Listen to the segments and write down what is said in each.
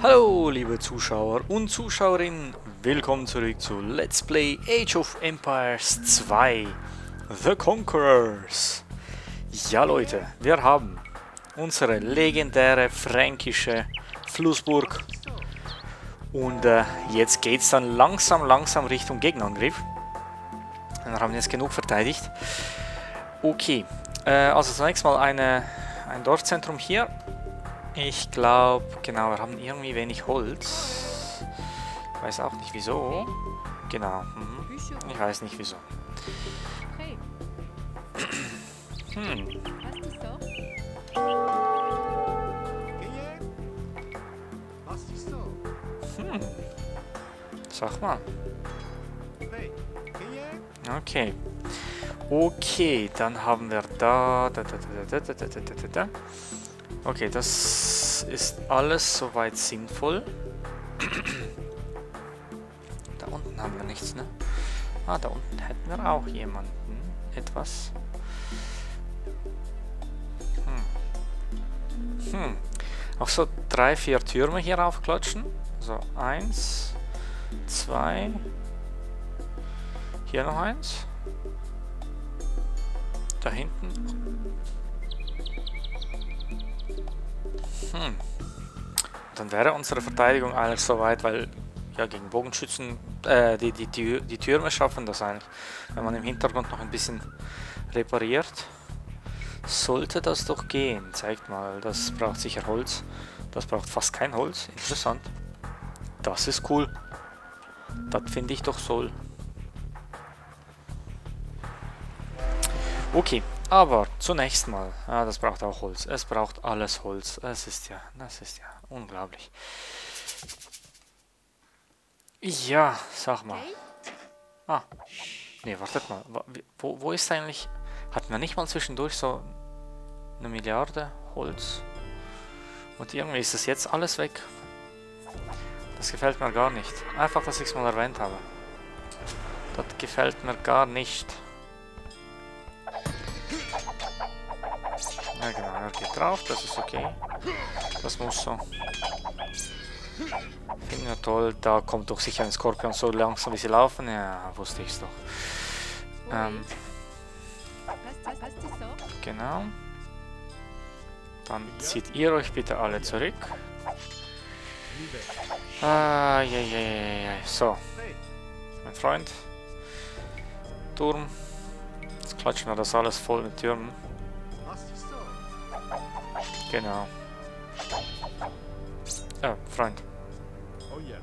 Hallo liebe Zuschauer und Zuschauerinnen, willkommen zurück zu Let's Play Age of Empires 2 The Conquerors. Ja Leute, wir haben unsere legendäre fränkische Flussburg und äh, jetzt geht es dann langsam, langsam Richtung Gegenangriff. Wir haben jetzt genug verteidigt. Okay, äh, also zunächst mal eine, ein Dorfzentrum hier ich glaube, genau, wir haben irgendwie wenig Holz. Ich Weiß auch nicht wieso. Genau. Mhm. Ich weiß nicht wieso. Hm. Hm. Sag mal. Okay. Okay, dann haben wir da. Okay, das ist alles soweit sinnvoll. da unten haben wir nichts, ne? Ah, da unten hätten wir auch jemanden. Etwas. Hm. Hm. Auch so drei, vier Türme hier aufklatschen. So, eins, zwei. Hier noch eins. Da hinten Hm. Dann wäre unsere Verteidigung eigentlich soweit, weil ja gegen Bogenschützen äh, die, die, die, die Türme schaffen das eigentlich. Wenn man im Hintergrund noch ein bisschen repariert, sollte das doch gehen. Zeigt mal, das braucht sicher Holz. Das braucht fast kein Holz. Interessant. Das ist cool. Das finde ich doch soll. Okay, aber zunächst mal, ah, das braucht auch Holz. Es braucht alles Holz. Es ist ja, das ist ja unglaublich. Ja, sag mal. Ah, nee, wartet mal. Wo, wo ist eigentlich... Hatten wir nicht mal zwischendurch so eine Milliarde Holz? Und irgendwie ist das jetzt alles weg. Das gefällt mir gar nicht. Einfach, dass ich es mal erwähnt habe. Das gefällt mir gar nicht. Ja genau, er geht drauf, das ist okay. Das muss so. Ja toll, da kommt doch sicher ein Skorpion so langsam wie sie laufen. Ja, wusste ich es doch. Ähm. Genau. Dann zieht ihr euch bitte alle zurück. Ah, ja, ja, ja, ja. So. Mein Freund. Turm. Jetzt klatschen wir das alles voll mit Türmen. Genau. Oh, Freund. Oh yeah.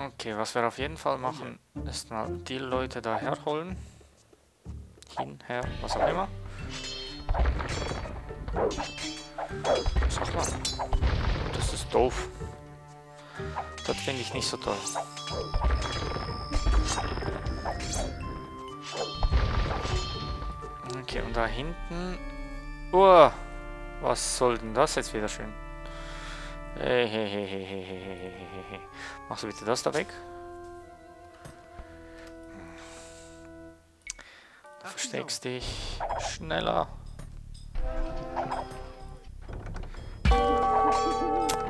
Okay, was wir auf jeden Fall machen, ist mal die Leute da herholen. Hin, her, was auch immer. Sag mal. Das ist doof. Das finde ich nicht so toll. Okay, und da hinten... Oh, was soll denn das jetzt wieder schön? Machst du bitte das da weg? Du versteckst dich schneller.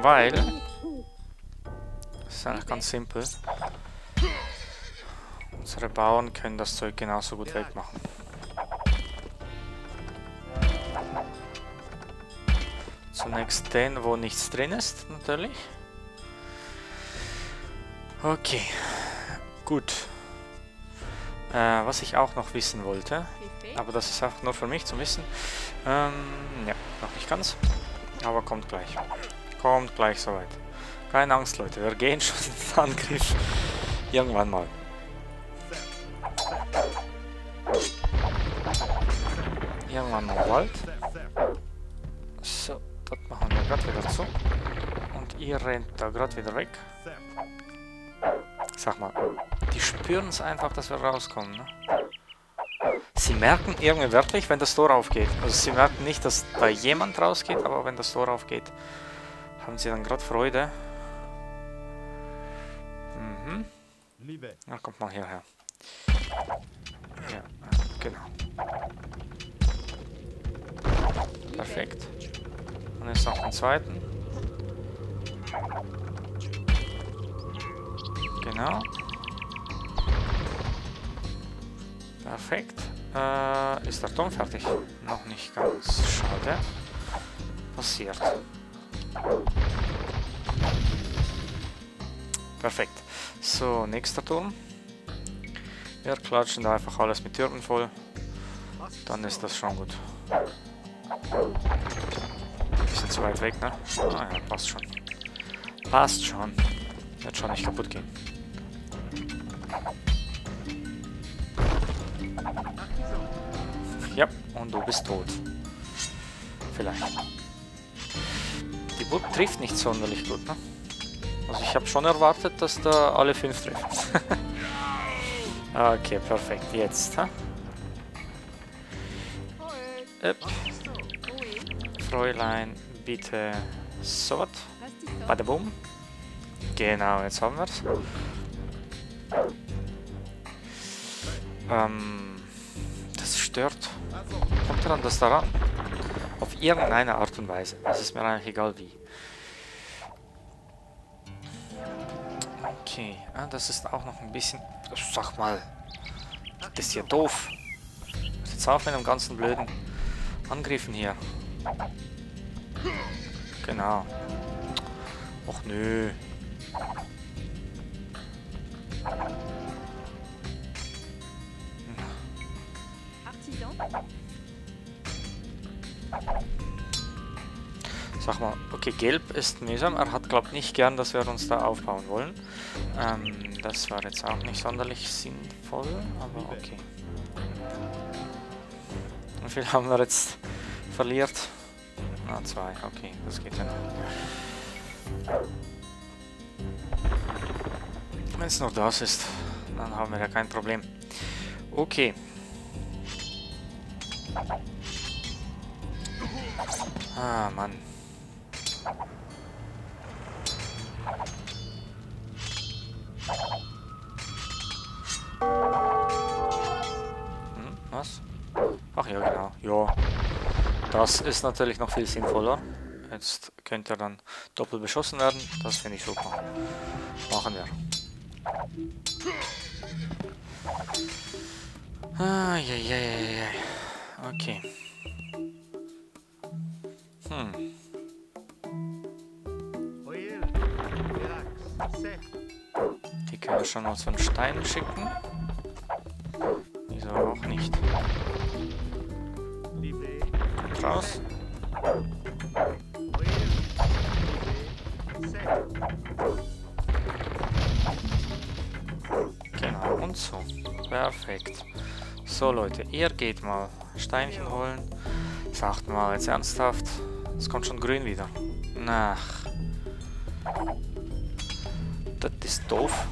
Weil... Das ist eigentlich ganz simpel. Unsere Bauern können das Zeug genauso gut wegmachen. Zunächst den, wo nichts drin ist, natürlich. Okay, gut. Äh, was ich auch noch wissen wollte, aber das ist einfach nur für mich zu wissen. Ähm, ja, noch nicht ganz, aber kommt gleich. Kommt gleich soweit. Keine Angst, Leute. Wir gehen schon in den Angriff. Irgendwann mal. Irgendwann mal bald. So, das machen wir gerade wieder zu. Und ihr rennt da gerade wieder weg. Sag mal, die spüren es einfach, dass wir rauskommen, ne? Sie merken irgendwie wirklich, wenn das Tor aufgeht. Also sie merken nicht, dass da jemand rausgeht, aber wenn das Tor aufgeht, haben sie dann gerade Freude. Mhm. Na, kommt mal hierher. Ja, genau. Perfekt. Und jetzt noch den zweiten. Genau. Perfekt. Äh, ist der Ton fertig? Noch nicht ganz. Schade. Passiert. Perfekt. So, nächster Turm. Wir klatschen da einfach alles mit Türmen voll. Dann ist das schon gut. Bisschen zu weit weg, ne? Ah ja, passt schon. Passt schon. Wird schon nicht kaputt gehen. Ja, und du bist tot. Vielleicht. Burg trifft nicht sonderlich gut, ne? Also ich habe schon erwartet, dass da alle fünf treffen. okay, perfekt. Jetzt, ha? Upp. Fräulein, bitte so was. Badabum. Genau, jetzt haben wir's. Ähm, das stört. Kommt daran das daran? Irgendeine Art und Weise. Es ist mir eigentlich egal wie. Okay, ah, das ist auch noch ein bisschen... Sag mal, das ist ja doof. Jetzt auf mit dem ganzen blöden Angriffen hier. Genau. Och nö. Sag mal, okay, gelb ist mühsam. Er hat, glaube ich, nicht gern, dass wir uns da aufbauen wollen. Ähm, das war jetzt auch nicht sonderlich sinnvoll, aber okay. Wie viel haben wir jetzt verliert? Ah, zwei. Okay, das geht ja noch. Wenn es noch das ist, dann haben wir ja kein Problem. Okay. Ah, Mann. Das ist natürlich noch viel sinnvoller. Jetzt könnte er dann doppelt beschossen werden. Das finde ich super. Machen wir. Ah, ja, ja, ja. Okay. Hm. Die können wir schon mal so einen Stein schicken. Wieso auch nicht. Raus. Genau, und so. Perfekt. So Leute, ihr geht mal Steinchen holen. Sagt mal jetzt ernsthaft. Es kommt schon grün wieder. Ach. Das ist doof.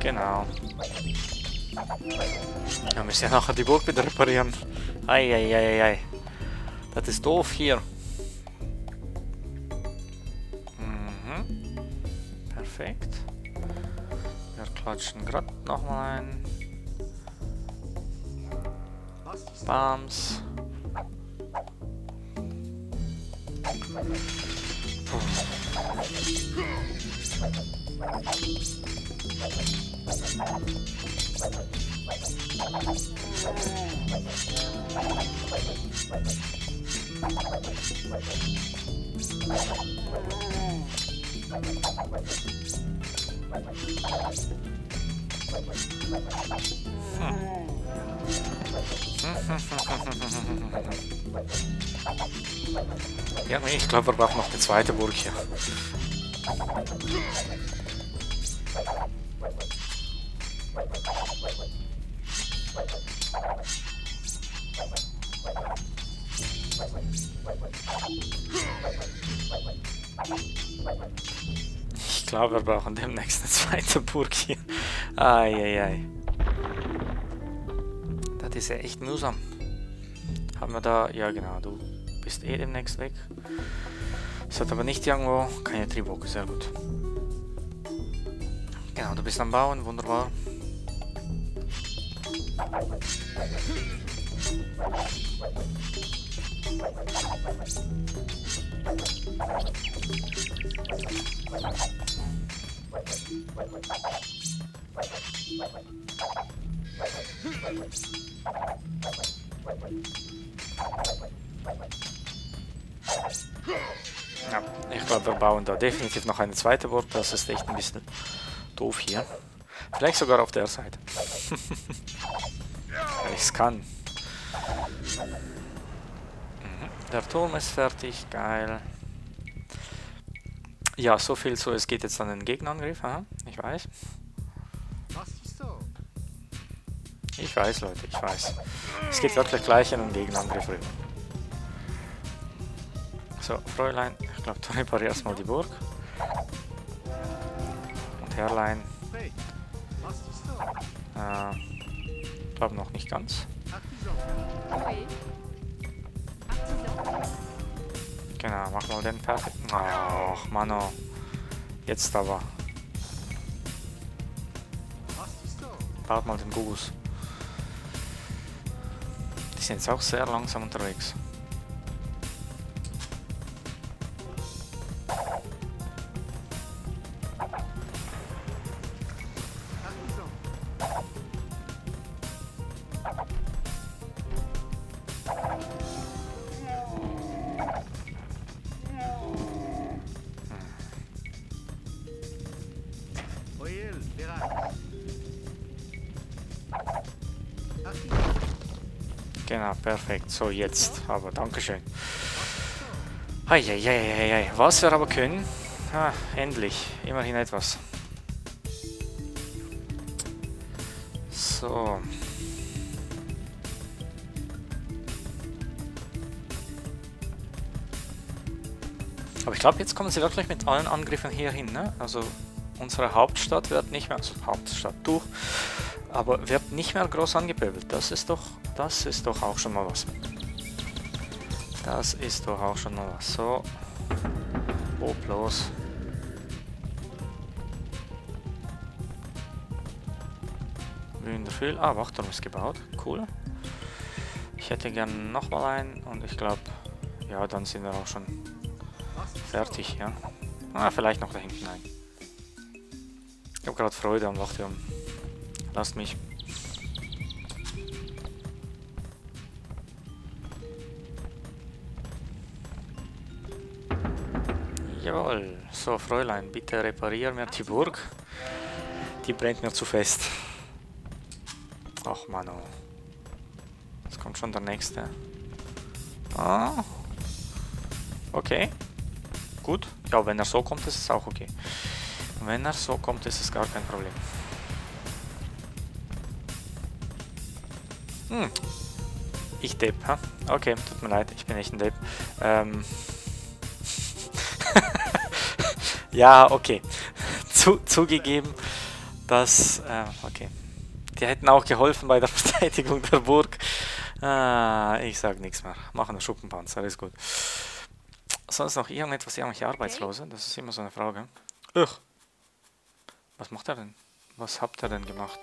Genau. Ja, müssen ja nachher die Burg wieder reparieren. Eieieiei. Das ist doof hier. Mhm. Perfekt. Wir klatschen gerade nochmal ein. Bams. Huh. Ja, nee, ich glaube, wir brauchen noch eine zweite Burg hier. Ich glaube, wir brauchen demnächst eine zweite Burg hier. Eieiei. Ist ja echt mühsam. Haben wir da... Ja, genau, du bist eh demnächst weg. Es hat aber nicht irgendwo... Keine Triebock, sehr gut. Genau, du bist am Bauen, wunderbar. Ja, ich glaube, wir bauen da definitiv noch eine zweite Burg. Das ist echt ein bisschen doof hier. Vielleicht sogar auf der Seite. Wenn ich es kann. Mhm. Der Turm ist fertig, geil. Ja, so viel so, es geht jetzt an den Gegenangriff, aha, ich weiß. Ich weiß, Leute, ich weiß. Es geht wirklich gleich in den Gegenangriff rüber. So, Fräulein, ich glaube, du reparierst mal die Burg. Und Herrlein. Äh, ich glaube noch nicht ganz. Genau, mach mal den fertig. Ach, Mano. Jetzt aber. Baut mal den Gugus. Die sind jetzt auch sehr langsam unterwegs. Genau, perfekt. So, jetzt. Aber, Dankeschön. Eieieiei. Was wir aber können... Ah, endlich. Immerhin etwas. So. Aber ich glaube, jetzt kommen sie wirklich mit allen Angriffen hier hin. Ne? Also unsere Hauptstadt wird nicht mehr, also Hauptstadt durch, aber wird nicht mehr groß angepöbelt. Das ist doch, das ist doch auch schon mal was. Das ist doch auch schon mal was. So. Oh, bloß. Wundervoll. Ah, Wachturm ist gebaut. Cool. Ich hätte gern nochmal einen und ich glaube, ja, dann sind wir auch schon fertig, ja. Ah, vielleicht noch da hinten ein. Ich habe gerade Freude am Wachturm. Lasst mich. Jawohl. So, Fräulein, bitte reparier mir die Burg. Die brennt mir zu fest. Ach, Mano. Jetzt kommt schon der nächste. Ah. Okay. Gut. Ja, wenn er so kommt, ist es auch okay. Wenn er so kommt, ist es gar kein Problem. Hm. Ich Depp, ha? Okay, tut mir leid, ich bin echt ein Depp. Ähm. Ja, okay. Zu, zugegeben, dass... Äh, okay. Die hätten auch geholfen bei der Verteidigung der Burg. Ah, ich sag nichts mehr. Machen wir Schuppenpanzer, alles gut. Sonst noch irgendetwas, irgendwelche Arbeitslose? Das ist immer so eine Frage. Ugh. Was macht er denn? Was habt ihr denn gemacht?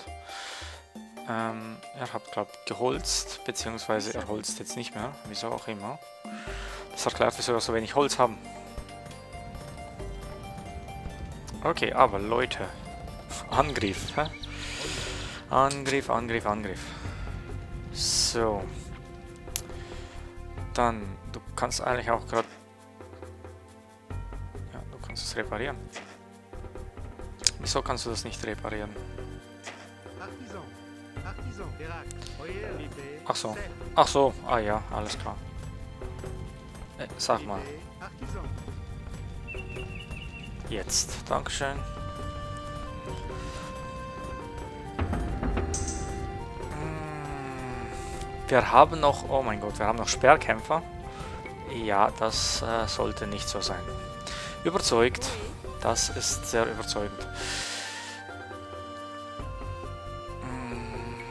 Ähm, er hat, glaube ich, geholzt, beziehungsweise er holzt jetzt nicht mehr, wieso auch immer. Das erklärt, wieso wir so wenig Holz haben. Okay, aber Leute, Angriff, hä? Angriff, Angriff, Angriff. So. Dann, du kannst eigentlich auch gerade... Ja, du kannst es reparieren. Wieso kannst du das nicht reparieren? Ach so. Ach so. Ah ja, alles klar. Äh, sag mal. Jetzt. Dankeschön. Hm. Wir haben noch... Oh mein Gott, wir haben noch Sperrkämpfer. Ja, das äh, sollte nicht so sein. Überzeugt. Das ist sehr überzeugend. Hm.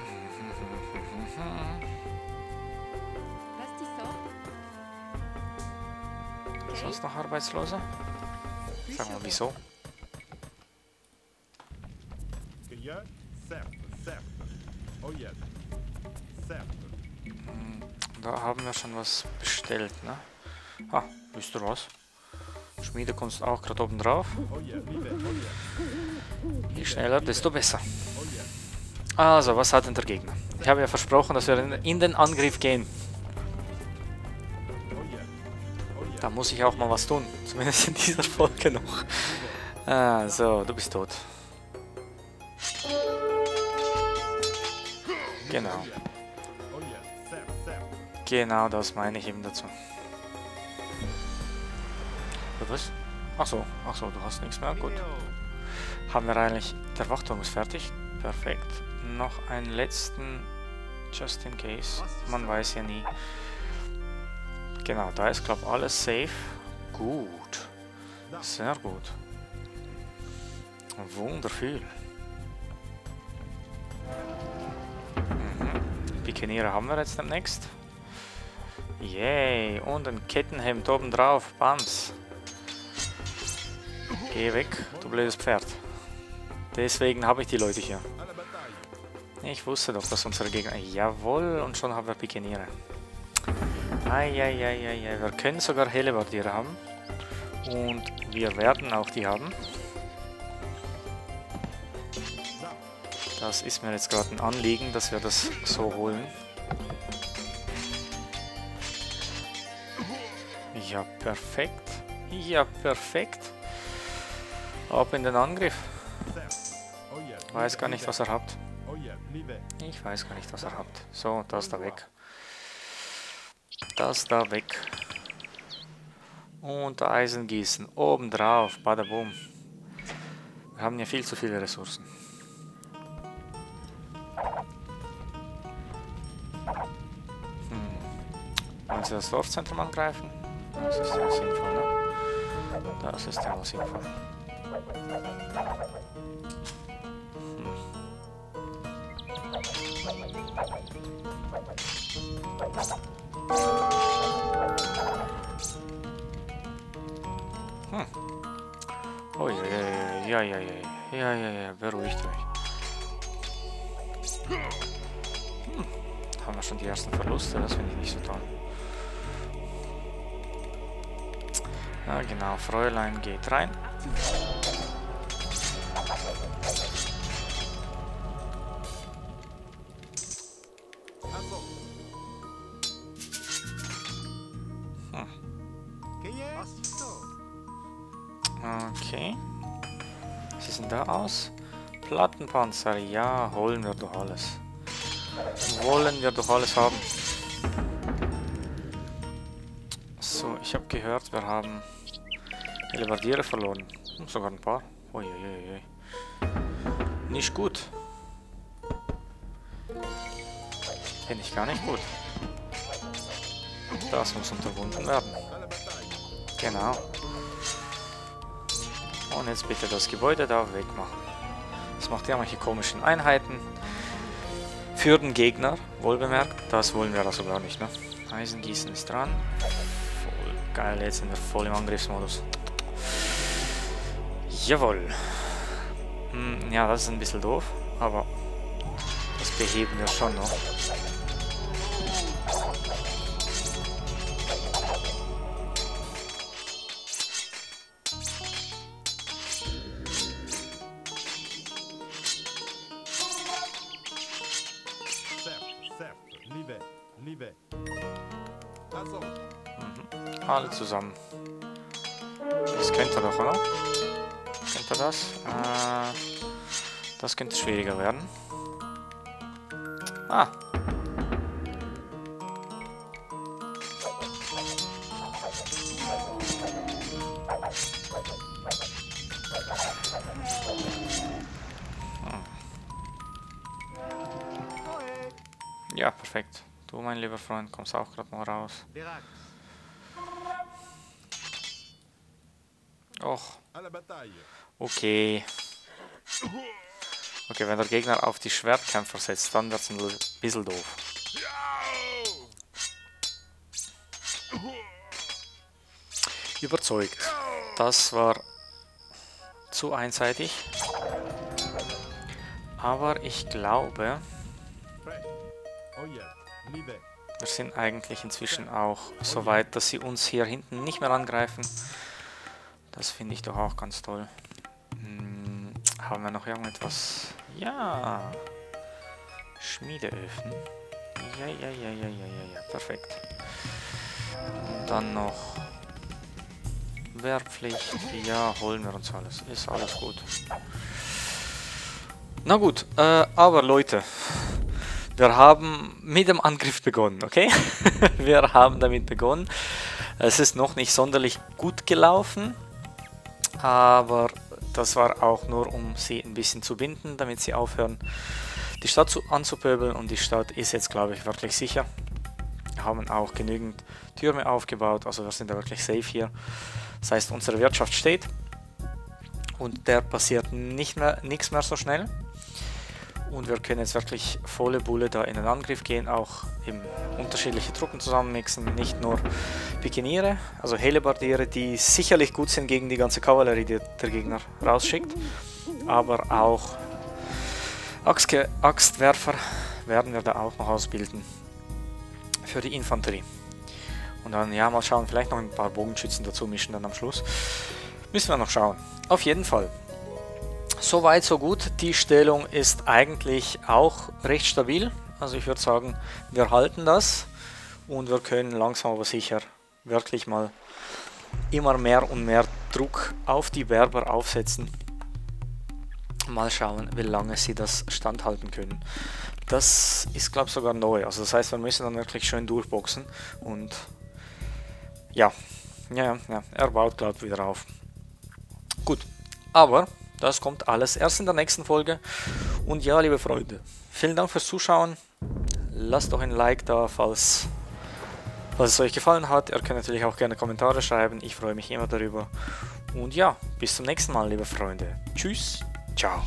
Sonst noch Arbeitslose? Sagen wir wieso? Certo. Da haben wir schon was bestellt, ne? Ah, wisst ihr was? Schmiedekunst auch gerade oben drauf. Je schneller, desto besser. Also, was hat denn der Gegner? Ich habe ja versprochen, dass wir in den Angriff gehen. Da muss ich auch mal was tun. Zumindest in dieser Folge noch. Ah, so, du bist tot. Genau. Genau das meine ich eben dazu. Was? Ach so, ach so, du hast nichts mehr. Gut. Haben wir eigentlich... Der Wachturm ist fertig. Perfekt. Noch einen letzten... Just in case. Man weiß ja nie. Genau, da ist, glaube ich, alles safe. Gut. Sehr gut. Wunderviel. Mhm. Pikeniere haben wir jetzt demnächst. Yay, und ein Kettenhemd oben drauf. Bams. Geh weg, du blödes Pferd. Deswegen habe ich die Leute hier. Ich wusste doch, dass unsere Gegner... Jawohl, und schon haben wir Pikeniere. Eieieiei, wir können sogar Hellebardiere haben. Und wir werden auch die haben. Das ist mir jetzt gerade ein Anliegen, dass wir das so holen. Ja, perfekt. Ja, perfekt. Ab in den Angriff. Weiß gar nicht, was er hat. Ich weiß gar nicht, was er hat. So, da weg. Das da weg. Und Eisengießen. Obendrauf. Badaboom. Wir haben ja viel zu viele Ressourcen. Hm. Wollen Sie das Dorfzentrum angreifen? Das ist ja sinnvoll, ne? Das ist ja sinnvoll. Oh ja, ja, ja, ja, ja, ja, ja, ja, beruhigt euch. Hm. Haben wir schon die ersten Verluste, das finde ich nicht so toll. Ja, genau, Fräulein geht rein. Plattenpanzer, ja, holen wir doch alles. Wollen wir doch alles haben. So, ich habe gehört, wir haben Elevardiere verloren. Sogar ein paar. Uiuiui. Nicht gut. Finde ich gar nicht gut. Das muss unterbunden werden. Genau. Und jetzt bitte das Gebäude da wegmachen. Das macht irgendwelche komischen Einheiten. Für den Gegner, wohlbemerkt. Das wollen wir also gar nicht, ne? Eisengießen ist dran. Voll geil, jetzt sind wir voll im Angriffsmodus. Jawohl. Hm, ja, das ist ein bisschen doof, aber das beheben wir schon noch. Alle zusammen. Das kennt er doch, oder? Kennt er das? Äh, das könnte schwieriger werden. Ah. Ja, perfekt. Du, mein lieber Freund, kommst auch gerade mal raus. Och, okay. Okay, wenn der Gegner auf die Schwertkämpfer setzt, dann wird es ein bisschen doof. überzeugt. Das war zu einseitig. Aber ich glaube. Oh wir sind eigentlich inzwischen auch so weit, dass sie uns hier hinten nicht mehr angreifen. Das finde ich doch auch ganz toll. Hm, haben wir noch irgendetwas? Ja. Schmiedeöfen. Ja, ja, ja, ja, ja, ja, ja. Perfekt. Und dann noch Wehrpflicht. Ja, holen wir uns alles. Ist alles gut. Na gut, äh, aber Leute, wir haben mit dem Angriff begonnen, okay? wir haben damit begonnen. Es ist noch nicht sonderlich gut gelaufen, aber das war auch nur, um sie ein bisschen zu binden, damit sie aufhören, die Stadt zu, anzupöbeln. Und die Stadt ist jetzt, glaube ich, wirklich sicher. Wir haben auch genügend Türme aufgebaut, also wir sind da wirklich safe hier. Das heißt, unsere Wirtschaft steht und der passiert nicht mehr, nichts mehr so schnell. Und wir können jetzt wirklich volle Bulle da in den Angriff gehen, auch eben unterschiedliche Truppen zusammenmixen, nicht nur Pikiniere, also Helebardiere, die sicherlich gut sind gegen die ganze Kavallerie, die der Gegner rausschickt, aber auch Axtge Axtwerfer werden wir da auch noch ausbilden für die Infanterie. Und dann, ja, mal schauen, vielleicht noch ein paar Bogenschützen dazu mischen dann am Schluss. Müssen wir noch schauen. Auf jeden Fall. Soweit, so gut. Die Stellung ist eigentlich auch recht stabil. Also ich würde sagen, wir halten das und wir können langsam aber sicher wirklich mal immer mehr und mehr Druck auf die Berber aufsetzen. Mal schauen, wie lange sie das standhalten können. Das ist, glaube ich, sogar neu. Also das heißt, wir müssen dann wirklich schön durchboxen und ja, ja, ja, er baut gerade wieder auf. Gut, aber das kommt alles erst in der nächsten Folge. Und ja, liebe Freunde, vielen Dank fürs Zuschauen. Lasst doch ein Like da, falls, falls es euch gefallen hat. Ihr könnt natürlich auch gerne Kommentare schreiben. Ich freue mich immer darüber. Und ja, bis zum nächsten Mal, liebe Freunde. Tschüss, ciao.